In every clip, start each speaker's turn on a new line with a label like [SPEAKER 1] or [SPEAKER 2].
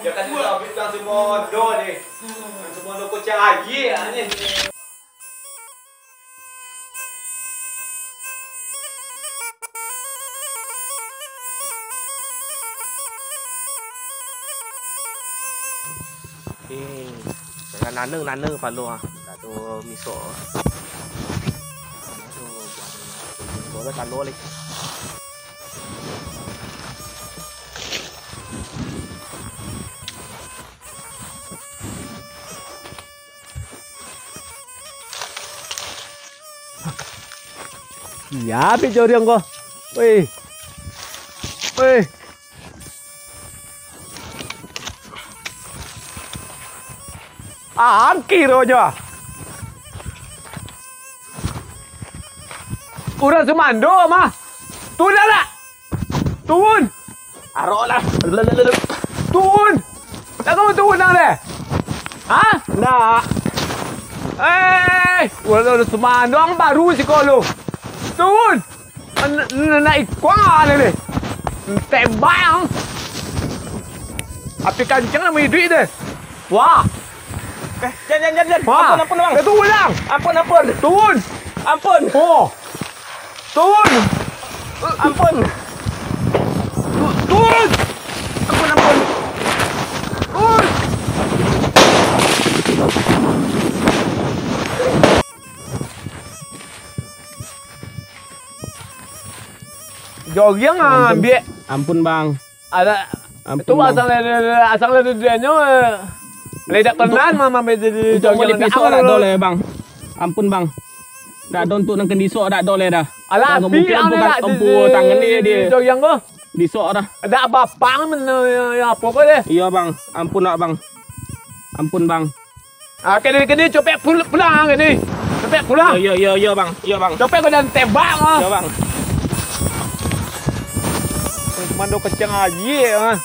[SPEAKER 1] kata tu habis kan semua do ni. Semua do kocak air ah ni.
[SPEAKER 2] Eh, jangan nana-nana palu ah. Tak tu miso. Aduh, boleh tak boleh.
[SPEAKER 3] Ya, bị cho riêng cô. Kilo chưa? Udah semando mah. Turun lah. Turun.
[SPEAKER 2] Arok lah.
[SPEAKER 3] Turun. Tak kamu turun nang deh. Ha? Nak. Eh, udah udah semando ang baru si kolo. Turun. N- Naik kuang ada ni. Tembak ang. Api kancing nak duit deh. Wah.
[SPEAKER 2] Eh, jangan jangan jangan.
[SPEAKER 3] Wah.
[SPEAKER 2] Ampun ampun bang.
[SPEAKER 3] Eh, turun lang.
[SPEAKER 2] Ampun ampun.
[SPEAKER 3] Turun.
[SPEAKER 2] Ampun.
[SPEAKER 3] Oh. Turun.
[SPEAKER 2] Ampun.
[SPEAKER 3] Tu- Turun.
[SPEAKER 2] Ampun ampun.
[SPEAKER 3] Turun. Jogging ah, ambil
[SPEAKER 2] Ampun bang.
[SPEAKER 3] ada
[SPEAKER 2] Ampun.
[SPEAKER 3] tu
[SPEAKER 2] bang.
[SPEAKER 3] asal asal dia dia nyo ledak penan mama be
[SPEAKER 2] Untuk boleh pisau tak boleh bang. Ampun bang. Tak ada untuk nak disok tak boleh dah.
[SPEAKER 3] Alah,
[SPEAKER 2] Tak mungkin
[SPEAKER 3] ledak
[SPEAKER 2] kan ampun tangan dia dia.
[SPEAKER 3] Jogging ko.
[SPEAKER 2] Disok dah.
[SPEAKER 3] Ada apa pang men ya apa ko deh.
[SPEAKER 2] Iya bang. Ampun nak bang. Ampun bang.
[SPEAKER 3] Ah kene kene copet pul- pulang kene. Copet pulang.
[SPEAKER 2] Ya ya ya ya bang. Ya bang.
[SPEAKER 3] Copet ko dan tembak ah.
[SPEAKER 2] Ya bang.
[SPEAKER 3] Komando kecang aja ah.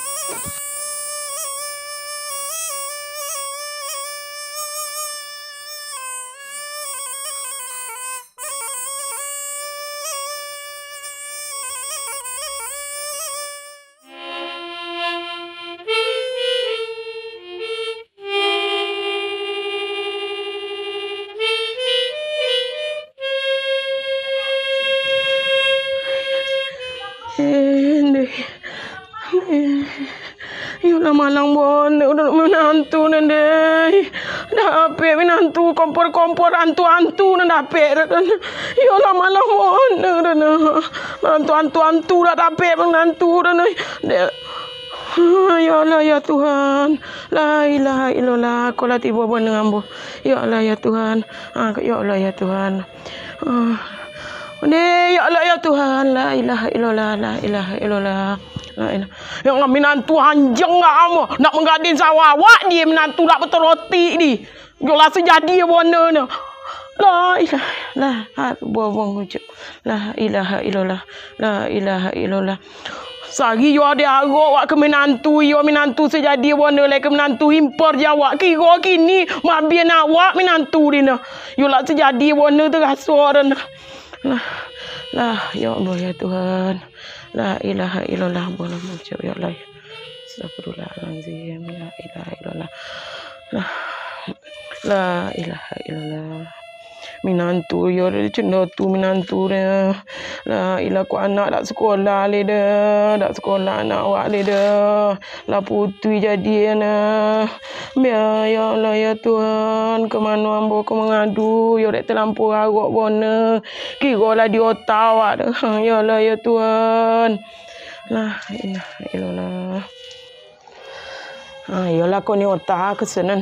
[SPEAKER 4] Dah ape menantu kompor-kompor antu-antu nende ape. Yolah malang bon, nende. Antu-antu-antu dah ape menantu nende. Ya Allah ya Tuhan. La ilaha illallah. Kau lah tiba buat dengan ambo. Ya Allah ya Tuhan. Ah, ya Allah ya Tuhan. Ah. Ya Allah ya Tuhan. La ilaha illallah. La ilaha illallah. Ilaha. Yang menantu anjing ngak amo. Nak menggadin sawah awak dia menantu nak betul roti ni. Yolah sejadi bona ni. La ilaha la ha buang ucap. La ilaha illallah. La ilaha illallah. Sari yo ada arok wak ke menantu yo menantu sejadi bona le ke menantu impor jawak kira kini mak biar nak wak menantu dia na. Yo lah sejadi bona terasa dan lah lah ya Allah ya Tuhan. La ilaha illallah boleh mengucap ya Allah. Astagfirullahalazim. La ilaha illallah. La La ilaha illallah. Minantu yo dia cina tu minantu dia. La ilah ku anak dak sekolah le dah. Dak sekolah anak awak le dah. La putui jadi na. Ya ya Allah ya Tuhan, ke mana ambo ke mengadu, yo dek terlampau arok bona. Kira lah di otak awak dah. Ya Allah ya Tuhan. La ilaha illallah. Ha, yalah kau ni otak kesenan.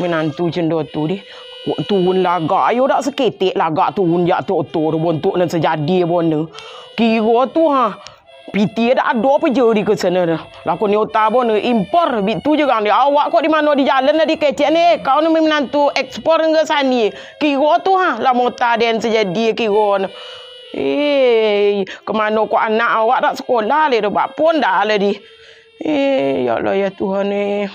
[SPEAKER 4] Menantu cendor tu di. Kok turun lagak ayo dak seketik lagak turun jak tok tok bontuk nan sejadi bona. Kira tu ha. Piti ada ada apa je di ke sana dah. Lah kau ni otak bona impor bit tu je kan dia awak kok di mana di jalan dah di kecek ni. Kau ni menantu ekspor ke sani. Kira tu ha. Lah mota den sejadi kira. Eh, kemana kau anak awak tak sekolah le dah. Pun dah le di. Eh, ya Allah ya Tuhan ni.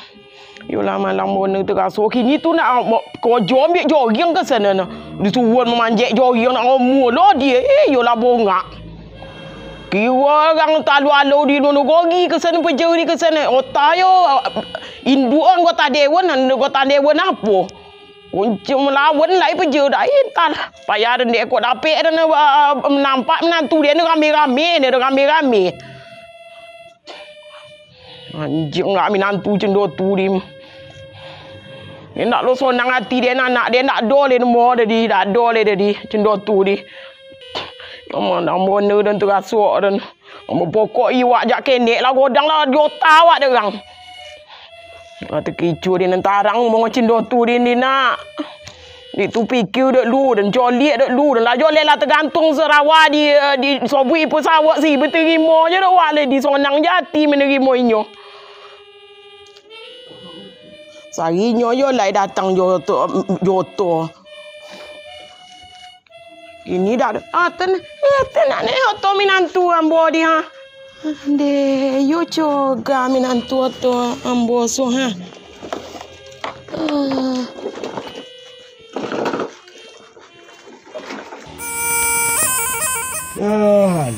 [SPEAKER 4] Yolah malam bona terasa kini tu nak kerja ambil jogging ke sana nah. Disuruh memanjat jogging nak ngomong lah dia. Eh, yolah bongak. Kira orang tak lalu di nono gogi ke sana pejari ke sana. Otak yo induk orang kota dewan dan kota dewan apa? Kunci melawan lai peje dah entar. Payah dan dia kok dapet dan nampak menantu dia ni rame-rame dia rame-rame. Anjing nak menantu cendor tu dia. Dia nak lo sonang hati dia nak nak dia nak do le mo dia di dak do le dia di cendor tu di. Nama nama ne dan terasuk dan nama pokok iwak jak kenek lah godang lah jota awak dia orang. Kata kicu dia nan tarang mau cendor tu dia ni nak. Di tu pikir dek lu dan joliet dek lu dan lah joliet lah tergantung serawa di di sobui pun sawak si berterima je dak wale di sonang jati menerima inyo. Sarinya yo lai datang joto joto. Ini dah. Ah, ten, eh, tenak ni oto minantu ambo di ha. De, yo coga minantu oto ambo so ha. Ah.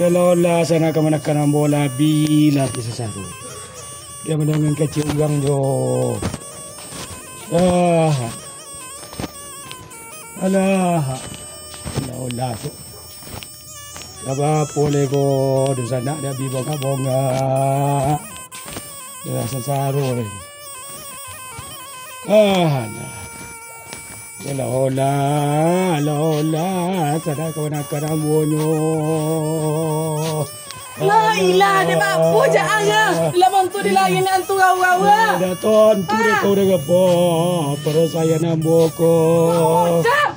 [SPEAKER 5] Ya lola sana ka mana kana bola bila saru. Dia mendengar kecil uang jo. Ah. Alah. Lola tu. Apa boleh ko di sana dia bi bonga bonga. Dia sasaru ni. Ah. Nah. Hola, hola, hola, hola, sana ka mana kana bonyo.
[SPEAKER 6] La ilah dia bak apa je tu dia layan antu rawa-rawa.
[SPEAKER 5] Ada ton tu dia kau dengan po, para saya nambo ko.
[SPEAKER 6] Cap.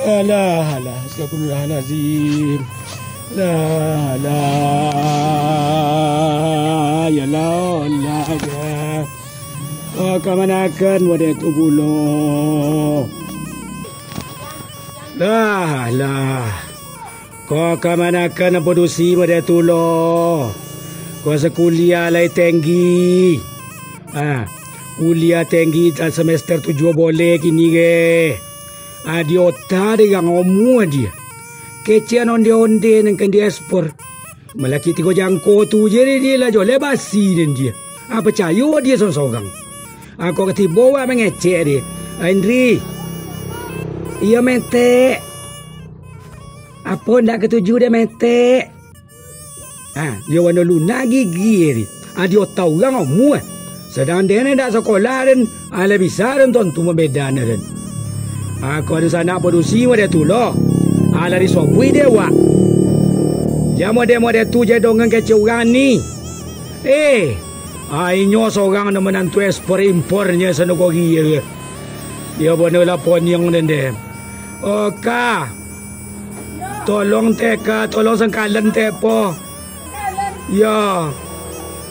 [SPEAKER 5] Alah, alah, astagfirullahalazim. La la ya la la ya. Oh, kamanakan mo de tubulo. La la. Kau kamanakan apa dosi mo de tulo. Kau sekuliah lai tinggi. Ah, kuliah tinggi semester tujuh boleh kini ke. Ah, dia otak dia yang ngomong dia. Kecian onde onde nang kan dia ekspor. Melaki tiga jangko tu je dia, dia lah jual basi dia. Ah, percaya dia seorang-seorang. Aku kata bawa mengecek dia. Andri. Ia mentek. Apa nak ketuju dia mentek? Ha, dia warna luna gigi ni. Ha, dia tahu orang kamu eh. Sedang dia ni tak sekolah dan ala bisa dan tuan tu membeda dan. Ha, kau ada sana produksi dia tu loh. Ala di sobui dia wak. Jamu dia dia tu je dongan kecil orang ni. Eh, Ainyo seorang nak menantu ekspor impornya sana kau gila. Dia benar lah ponyong dia. Oka. Tolong teka, tolong sengkalan tepo. Ya.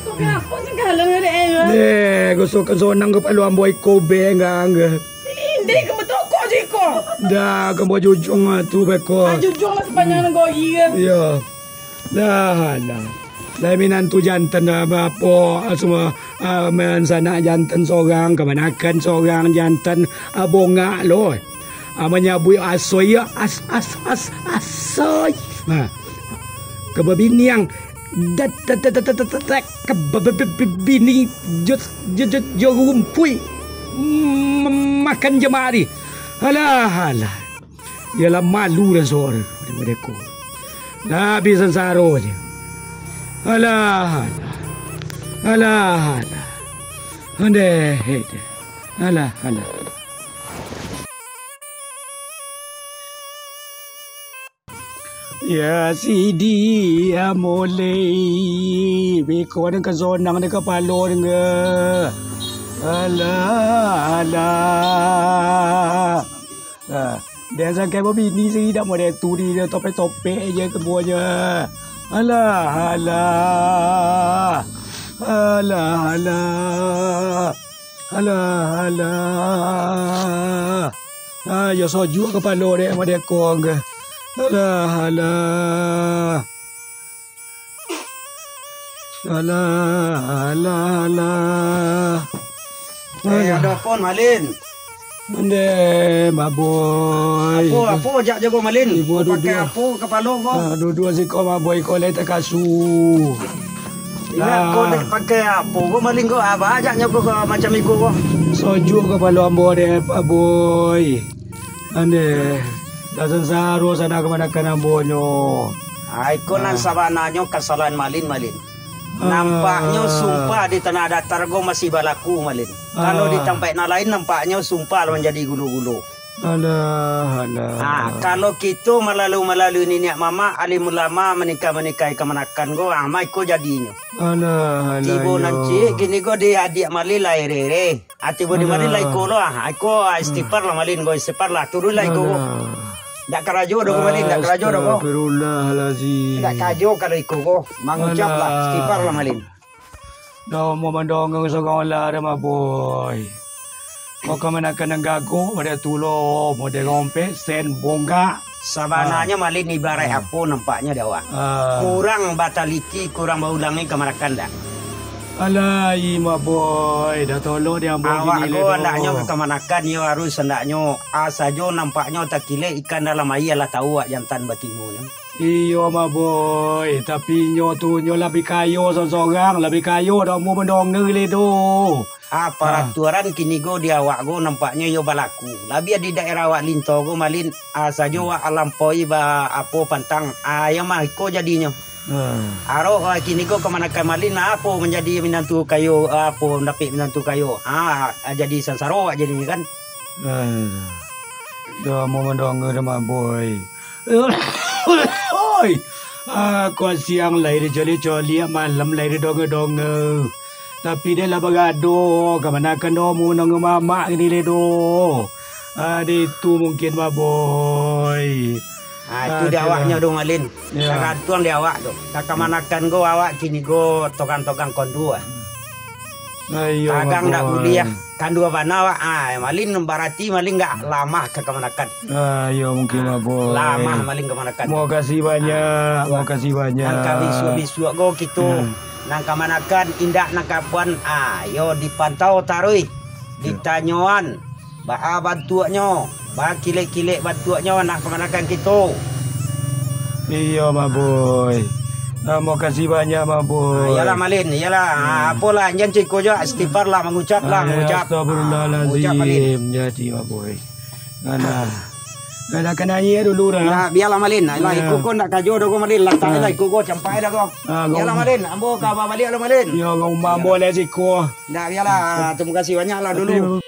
[SPEAKER 6] Tu kenapa segala dengan dia?
[SPEAKER 5] Eh, gusto ka sonang ka paluan boy ko bengang.
[SPEAKER 6] Hindi ka betul kau je kau.
[SPEAKER 5] Da, ka mo jujung ah, tu be ko.
[SPEAKER 6] Jujur lah sepanjang negara kan.
[SPEAKER 5] Ya. Dah lah. Lai minantu jantan dah apa semua uh, men sana jantan seorang kemanakan seorang jantan uh, bonga loh. Uh, menyabui asoy as as as asoy. Ha. Kebabini yang dat dat dat dat dat dat kebabini jut jut jut jorumpui makan jemari. Alah alah. Ialah malu dan suara daripada aku. Dah habis sensara je. Alah, alah. Alah, alah. Ande, hede. Alah, alah. Ya sidi ya mole beko dengan zonang dengan palo dengan alah alah. Ah dia sangat bini sini dah mau dia turi dia topek-topek je kemuanya alah alah. Alah alah. Alah alah. Ah ya soju kepala dia mau dia kong Alah, alah. Alah, alah, alah.
[SPEAKER 7] Eh, ada phone Malin.
[SPEAKER 5] Benda, maboy.
[SPEAKER 7] Apa apa jak jago Malin?
[SPEAKER 5] Ibu
[SPEAKER 7] Kau pakai apa kepala kau?
[SPEAKER 5] Ah, dua-dua si kau maboy kau lai tak kasu.
[SPEAKER 7] Ingat kau nak pakai apa kau Malin kau? Apa ajak jago kau macam ikut kau?
[SPEAKER 5] Soju kepala ambo de, boy. Ande, dasan saro sana kemanakan ambonyo.
[SPEAKER 7] Ai kau nan sabananya kesalahan Malin Malin. Nampaknya
[SPEAKER 5] Ah.
[SPEAKER 7] sumpah di tanah datar kau masih balaku Malin. Kalau
[SPEAKER 5] Ah.
[SPEAKER 7] di tempat yang lain nampaknya sumpah menjadi gulu-gulu.
[SPEAKER 5] Alah, alah.
[SPEAKER 7] Ah, kalau kita melalui-melalui nenek mama alim ulama menikah-menikah kemanakan kau, ah, mai kau jadinya.
[SPEAKER 5] Alah, alah.
[SPEAKER 7] Tibo nanti gini ko di adik malin lah ere ere. Ati bo di malin lah iko lo ah. Iko istighfar lah malin go istighfar lah turun lah iko. Dak karajo do ko malin dak karajo do ko.
[SPEAKER 5] Astagfirullahalazim.
[SPEAKER 7] Dak kajo kalau iko ko. Mangucap lah istighfar lah malin.
[SPEAKER 5] No mo mandong sa kawala ra maboy. Mo ka manakan ng gago, mo de tulo, mo de rompe, sen bonga.
[SPEAKER 7] Sabananya malin ibarat apa nampaknya dawa.
[SPEAKER 5] Ah,
[SPEAKER 7] Kurang bataliki, kurang baulangi kemarakan dak.
[SPEAKER 5] alai maboy, dah tolo dia ambo
[SPEAKER 7] Awak
[SPEAKER 5] gini
[SPEAKER 7] ko andaknya ke kemanakan yo harus andaknya asajo nampaknya tak kile ikan dalam air lah tahu wak jantan batinu.
[SPEAKER 5] Iyo maboy, tapi nyo tu nyo lebih kayo seorang, lebih kayo dah mo mendong ngeli do.
[SPEAKER 7] Ah, peraturan kini go di awak go nampaknya yo balaku. Labi di daerah awak linto go malin ah, saja awak alampoi ba apa pantang ah yang mah ko jadinya.
[SPEAKER 5] Ah.
[SPEAKER 7] Aro ah, kini go kemana ke malin ah, apa menjadi menantu kayo ah, apa dapat menantu kayo. Ah ah, jadi sansaro jadi kan.
[SPEAKER 5] Ah. Dah mau mendong dah maboy. Oi. Aku siang lahir joli-joli malam lahir dong-dong. Tapi dia lah bagado. Kemanakan do mau nang mama ni le do. Ada itu mungkin maboy.
[SPEAKER 7] Ah itu
[SPEAKER 5] Ah,
[SPEAKER 7] di
[SPEAKER 5] kira.
[SPEAKER 7] awaknya dong malin.
[SPEAKER 5] Ya.
[SPEAKER 7] Tergantung di awak tu. Tak kemanakan go awak kini go tokan-tokan kondu ah.
[SPEAKER 5] Ayo
[SPEAKER 7] Tagang dak
[SPEAKER 5] maboy.
[SPEAKER 7] kuliah. Kan dua bana awak ah malin barati malin enggak lama ke kemanakan.
[SPEAKER 5] Ayo mungkin maboy.
[SPEAKER 7] Lama malin kemanakan.
[SPEAKER 5] Mau kasih banyak, mau kasih banyak.
[SPEAKER 7] Nang kami bisu-bisu go gitu.
[SPEAKER 5] Hmm.
[SPEAKER 7] Nang kamanakan indak nang kapuan ayo dipantau tarui. Ditanyoan. Ba bantuannya. Ba kilek-kilek bantuannya nang kamanakan gitu.
[SPEAKER 5] Iya, maboy. Mau kasih banyak, maboy.
[SPEAKER 7] Ah, yalah malin, yalah. Ah, apalah jangan ciko je istighfar lah mengucap lah, mengucap. Ah, mengucap malin.
[SPEAKER 5] Astagfirullahalazim. Jadi, maboy. Ngana. Ngana kena air dulu dah.
[SPEAKER 7] Nah, biarlah malin. Lah
[SPEAKER 5] Ya.
[SPEAKER 7] ikut kau nak kajo dah kau malin. Letak lah ikut kau campai dah kau.
[SPEAKER 5] Ah, kau-
[SPEAKER 7] Yalah malin, ambo kau balik lah malin.
[SPEAKER 5] Ya, kau mambo boleh siko.
[SPEAKER 7] Dah biarlah. Terima kasih banyak lah dulu.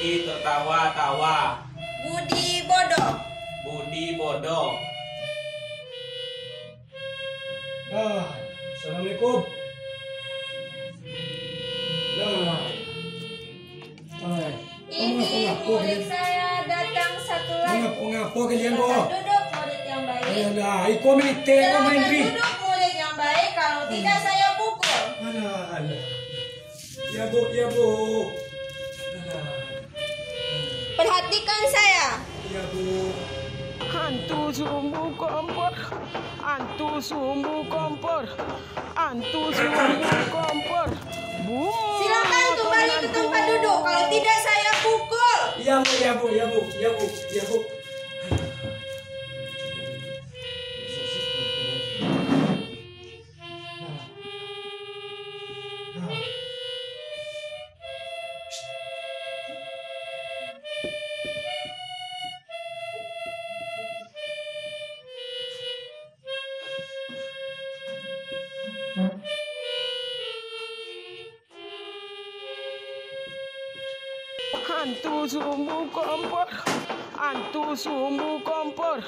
[SPEAKER 8] Budi tertawa-tawa. Budi bodoh.
[SPEAKER 2] Budi bodoh.
[SPEAKER 8] Nah, assalamualaikum.
[SPEAKER 2] Nah, nah.
[SPEAKER 8] Murid saya
[SPEAKER 2] datang satu
[SPEAKER 5] lagi. Ngapo ngapo kalian kok?
[SPEAKER 8] Duduk murid yang baik.
[SPEAKER 5] Ya
[SPEAKER 8] dah,
[SPEAKER 5] ikut militer.
[SPEAKER 8] Duduk murid yang baik, kalau hmm. tidak saya pukul.
[SPEAKER 5] Alah, alah. Ya bu, ya bu. Alah.
[SPEAKER 8] Perhatikan saya.
[SPEAKER 5] Ya bu.
[SPEAKER 4] Hantu sumbu kompor. Hantu sumbu kompor. Hantu sumbu kompor. Boom.
[SPEAKER 8] Silakan kembali ke tempat duduk. Kalau tidak saya pukul.
[SPEAKER 5] Ya bu, ya bu, ya bu, ya bu, ya bu.
[SPEAKER 4] tus sumbu kompor, and tus umbu compor.